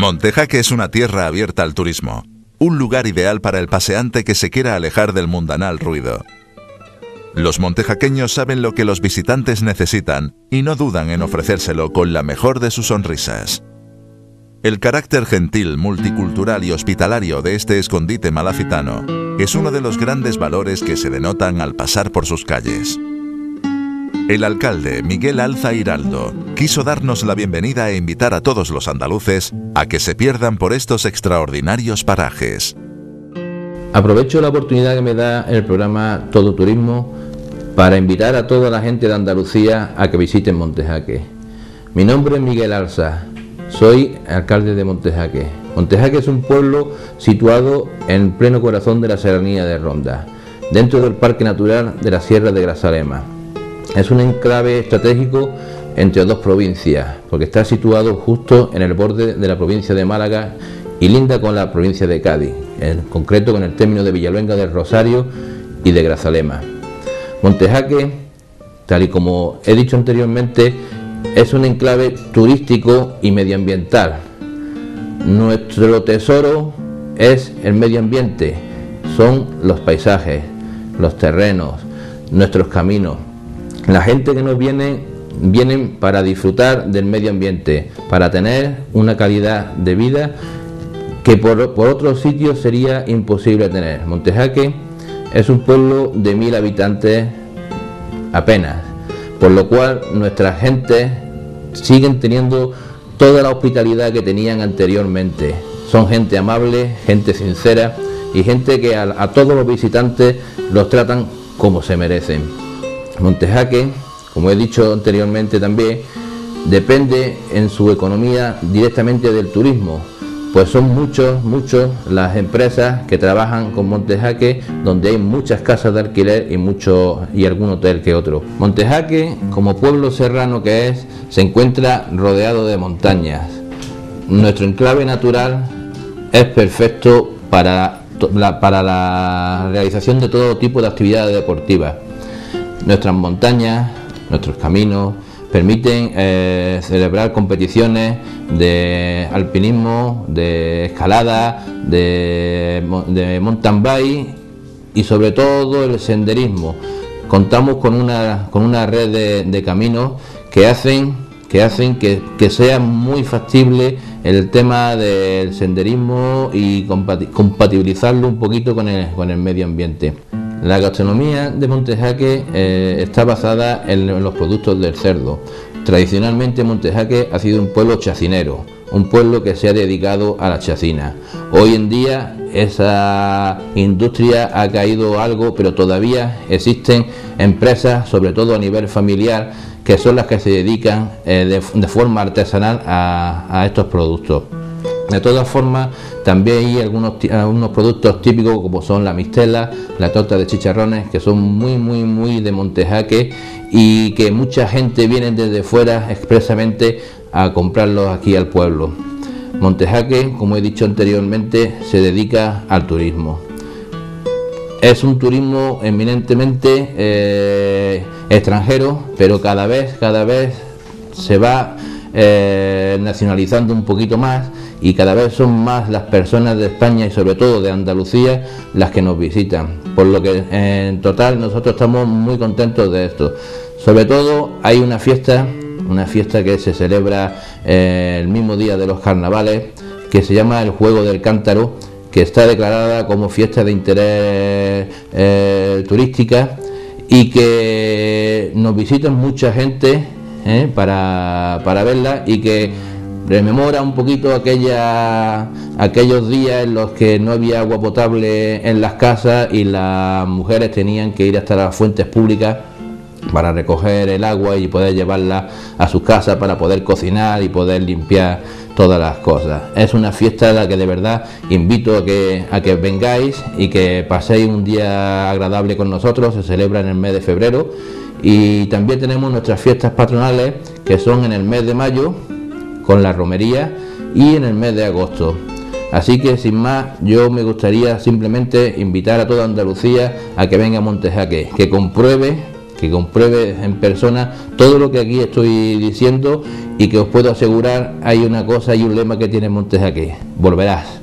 Montejaque es una tierra abierta al turismo, un lugar ideal para el paseante que se quiera alejar del mundanal ruido. Los montejaqueños saben lo que los visitantes necesitan y no dudan en ofrecérselo con la mejor de sus sonrisas. El carácter gentil, multicultural y hospitalario de este escondite malafitano es uno de los grandes valores que se denotan al pasar por sus calles. El alcalde Miguel Alza Hiraldo quiso darnos la bienvenida e invitar a todos los andaluces a que se pierdan por estos extraordinarios parajes. Aprovecho la oportunidad que me da el programa Todo Turismo para invitar a toda la gente de Andalucía a que visiten Montejaque. Mi nombre es Miguel Alza, soy alcalde de Montejaque. Montejaque es un pueblo situado en pleno corazón de la serranía de Ronda, dentro del Parque Natural de la Sierra de Grazalema. Es un enclave estratégico entre dos provincias, porque está situado justo en el borde de la provincia de Málaga y linda con la provincia de Cádiz, en concreto con el término de Villaluenga del Rosario y de Grazalema. Montejaque, tal y como he dicho anteriormente, es un enclave turístico y medioambiental. Nuestro tesoro es el medio ambiente, son los paisajes, los terrenos, nuestros caminos. La gente que nos viene vienen para disfrutar del medio ambiente, para tener una calidad de vida que por, por otros sitios sería imposible tener. Montejaque es un pueblo de mil habitantes apenas, por lo cual nuestra gente siguen teniendo toda la hospitalidad que tenían anteriormente. Son gente amable, gente sincera y gente que a, a todos los visitantes los tratan como se merecen. Montejaque, como he dicho anteriormente también, depende en su economía directamente del turismo pues son muchos, muchos las empresas que trabajan con Montejaque, donde hay muchas casas de alquiler y mucho y algún hotel que otro. Montejaque, como pueblo serrano que es, se encuentra rodeado de montañas. Nuestro enclave natural es perfecto para la, para la realización de todo tipo de actividades deportivas. Nuestras montañas, nuestros caminos, permiten eh, celebrar competiciones de alpinismo, de escalada, de, mountain bike y sobre todo el senderismo. Contamos con una, con una red de, caminos que hacen, que, hacen que, sea muy factible el tema del senderismo y compatibilizarlo un poquito con el, con el medio ambiente. La gastronomía de Montejaque eh, está basada en los productos del cerdo. Tradicionalmente Montejaque ha sido un pueblo chacinero, un pueblo que se ha dedicado a la chacina. Hoy en día esa industria ha caído algo, pero todavía existen empresas, sobre todo a nivel familiar, que son las que se dedican eh, de, forma artesanal a estos productos. De todas formas, también hay algunos, productos típicos como son la mistela, la torta de chicharrones, que son muy, muy, muy de Montejaque y que mucha gente viene desde fuera expresamente a comprarlos aquí al pueblo. Montejaque, como he dicho anteriormente, se dedica al turismo. Es un turismo eminentemente eh, extranjero, pero cada vez, cada vez se va eh, nacionalizando un poquito más y cada vez son más las personas de España y sobre todo de Andalucía las que nos visitan. Por lo que en total nosotros estamos muy contentos de esto. Sobre todo hay una fiesta, una fiesta que se celebra eh, el mismo día de los carnavales, que se llama el Juego del Cántaro, que está declarada como fiesta de interés eh, turística y que nos visitan mucha gente eh, para, para verla y que rememora un poquito aquella, aquellos días en los que no había agua potable en las casas y las mujeres tenían que ir hasta las fuentes públicas para recoger el agua y poder llevarla a sus casas para poder cocinar y poder limpiar todas las cosas. Es una fiesta a la que de verdad invito a que, a que vengáis y que paséis un día agradable con nosotros. Se celebra en el mes de febrero y también tenemos nuestras fiestas patronales que son en el mes de mayo con la romería y en el mes de agosto. Así que sin más, yo me gustaría simplemente invitar a toda Andalucía a que venga a Montejaque, que compruebe que compruebe en persona todo lo que aquí estoy diciendo y que os puedo asegurar hay una cosa y un lema que tiene Montejaque, volverás.